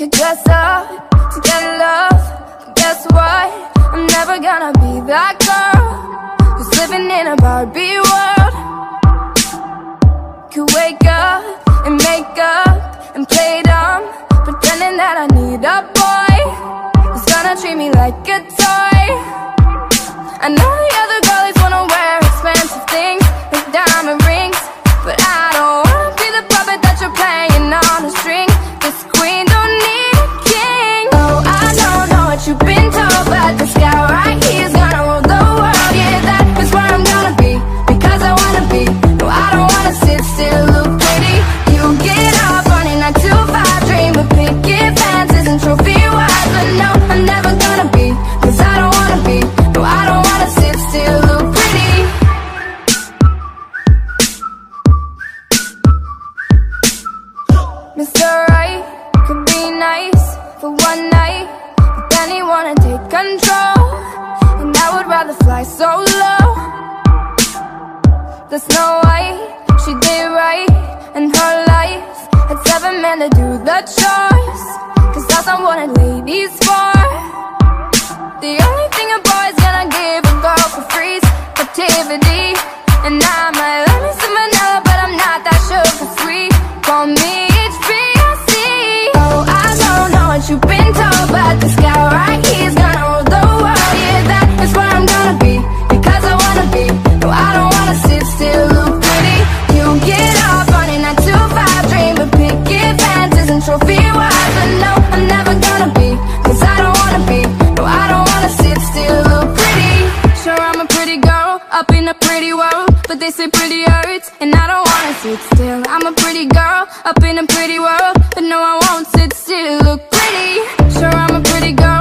could dress up to get love. Guess what? I'm never gonna be that girl Who's living in a Barbie world. Could wake up and make up and play dumb Pretending that I need a boy Who's gonna treat me like a toy. I know nice for one night. But then he wanna take control And I would rather fly solo. The Snow White, she did right in her life. Had seven men to do the chores. Cause that's not what a lady's for this guy right? Here's gonna rule the world. Yeah, that is where I'm gonna be Because I wanna be. No, I don't wanna sit still, look pretty You get up on a 9 to 5 dream But picket fences and trophy wives. But no, I'm never gonna be Cause I don't wanna be. No, I don't wanna sit still, look pretty Sure, I'm a pretty girl Up in a pretty world But they say pretty hurts And I don't wanna sit still up in a pretty world But no, I won't sit still, look pretty. Sure, I'm a pretty girl